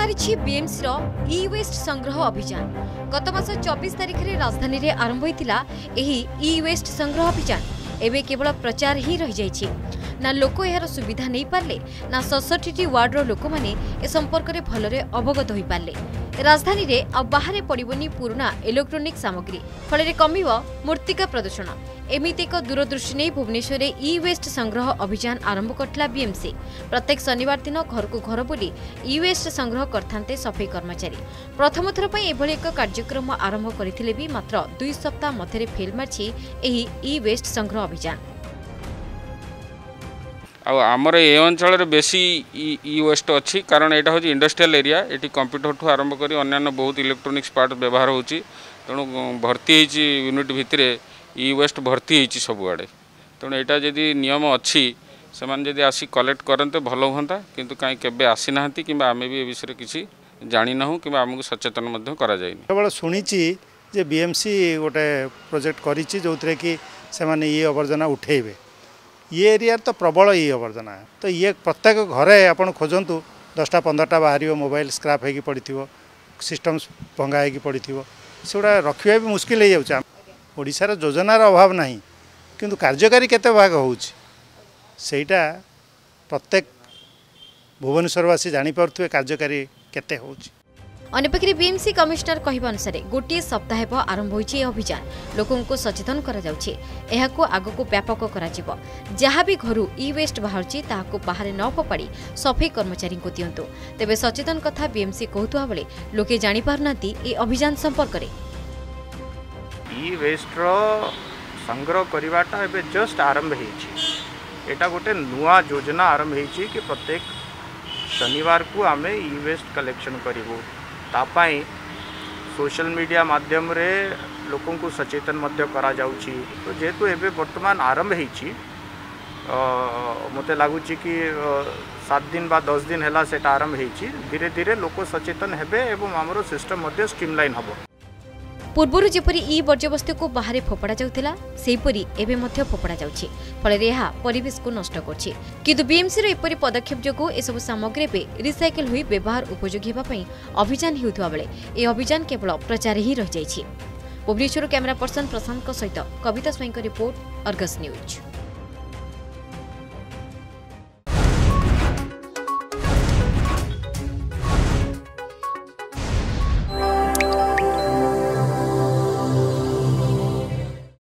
ମାରିଛି ବିଏମ୍ସିର ଇ ୱେଷ୍ଟ ସଂଗ୍ରହ ଅଭିଯାନ ଗତ ମାସ ଚବିଶ ତାରିଖରେ ରାଜଧାନୀରେ ଆରମ୍ଭ ହୋଇଥିଲା ଏହି ଇ ୱେଷ୍ଟ ସଂଗ୍ରହ ଅଭିଯାନ ଏବେ କେବଳ ପ୍ରଚାର ହିଁ ରହିଯାଇଛି ନା ଲୋକ ଏହାର ସୁବିଧା ନେଇପାରିଲେ ନା ଷଷଠିଟି ୱାର୍ଡର ଲୋକମାନେ ଏ ସମ୍ପର୍କରେ ଭଲରେ ଅବଗତ ହୋଇପାରିଲେ ରାଜଧାନୀରେ ଆଉ ବାହାରେ ପଡ଼ିବନି ପୁରୁଣା ଇଲେକ୍ଟ୍ରୋନିକ୍ ସାମଗ୍ରୀ ଫଳରେ କମିବ ମୂର୍ତ୍ତିକା ପ୍ରଦୂଷଣ ଏମିତି ଏକ ଦୂରଦୃଷ୍ଟି ନେଇ ଭୁବନେଶ୍ୱରରେ ଇ ୱେଷ୍ଟ ସଂଗ୍ରହ ଅଭିଯାନ ଆରମ୍ଭ କରିଥିଲା ବିଏମ୍ସି ପ୍ରତ୍ୟେକ ଶନିବାର ଦିନ ଘରକୁ ଘର ବୁଲି ଇ ୱେଷ୍ଟ ସଂଗ୍ରହ କରିଥାନ୍ତେ ସଫେଇ କର୍ମଚାରୀ ପ୍ରଥମଥର ପାଇଁ ଏଭଳି ଏକ କାର୍ଯ୍ୟକ୍ରମ ଆରମ୍ଭ କରିଥିଲେ ବି ମାତ୍ର ଦୁଇ ସପ୍ତାହ ମଧ୍ୟରେ ଫେଲ୍ ମାରିଛି ଏହି ଇ ୱେଷ୍ଟ ସଂଗ୍ରହ ଅଭିଯାନ ଆଉ ଆମର ଏ ଅଞ୍ଚଳରେ ବେଶୀ ଇ ୱେଷ୍ଟ ଅଛି କାରଣ ଏଇଟା ହେଉଛି ଇଣ୍ଡଷ୍ଟ୍ରିଆଲ ଏରିଆ ଏଠି କମ୍ପ୍ୟୁଟରଠୁ ଆରମ୍ଭ କରି ଅନ୍ୟାନ୍ୟ ବହୁତ ଇଲେକ୍ଟ୍ରୋନିକ୍ସ ପାର୍ଟ ବ୍ୟବହାର ହେଉଛି ତେଣୁ ଭର୍ତ୍ତି ହେଇଛି ୟୁନିଟ୍ ଭିତରେ ଇ ୱେଷ୍ଟ ଭର୍ତ୍ତି ହେଇଛି ସବୁଆଡ଼େ ତେଣୁ ଏଇଟା ଯଦି ନିୟମ ଅଛି ସେମାନେ ଯଦି ଆସି କଲେକ୍ଟ କରନ୍ତେ ଭଲ ହୁଅନ୍ତା କିନ୍ତୁ କାହିଁ କେବେ ଆସିନାହାନ୍ତି କିମ୍ବା ଆମେ ବି ଏ ବିଷୟରେ କିଛି ଜାଣିନାହୁଁ କିମ୍ବା ଆମକୁ ସଚେତନ ମଧ୍ୟ କରାଯାଇନି କେବଳ ଶୁଣିଛି ଯେ ବିଏମ୍ସି ଗୋଟେ ପ୍ରୋଜେକ୍ଟ କରିଛି ଯେଉଁଥିରେ କି ସେମାନେ ଇଏ ଆବର୍ଜନା ଉଠେଇବେ ये एरिया तो प्रबल इ अवर्जना तो ये प्रत्येक घरे घर खोजंतु दसटा पन्ध्रटा बाह्र मोबाइल स्क्राप होइक पड्थ्यो सिस्टम भँगाइकि पडिथ्यो सगुडा रके मैछार जोजनार अभाव नै किन कार्यकारी केते भाग हौ सही प्रत्येक भुवनेश्वरवासी जाने पर्थ्यो कार्ककारी केते हौ अंपक्ष बीएमसी कमिशनर कहानुसार गोटे सप्ताह आरंभ हो अभियान लोक सचेतन आगक व्यापक होस्ट बाहर ताक बाहर न फोपाड़ी सफे कर्मचारी दिं तेज सचेतन कथा बीएमसी कहता बेले लोके अभियान संपर्क शनिवार को आम ई वेस्ट कलेक्शन करूँ तापाई सोशल मीडिया माध्यम रे लोक को सचेतन करा जाऊची तो जेतु एबे वर्तमान आरंभ हो मत लगुच कि सात दिन बा दस दिन है आरंभ हो धीरे धीरे लोक सचेतन होते आमर सिस्टम स्ट्रीमलाइन हम পূর্বর যেপর ই বর্জ্যবস্তুকে বাহারে ফোপড়া যাওয়া সেইপরি এবে মধ্য ফোপড়া যাচ্ছে ফলে এহা পরিবেশকে নষ্ট করছে কিন্তু বিএমসির এপরি পদক্ষেপ যোগ এসব সামগ্রী এবে রিসাইকেল হয়ে ব্যবহার উপযোগী হওয়া অভিযান হেউথা বেড়ে এই অভিযান কেবল প্রচারে হি রয়েছে ভুবনেশ্বর ক্যামেরা পর্সন প্রশান্ত সহ Kabita Swain report Argus news